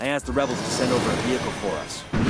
I asked the rebels to send over a vehicle for us.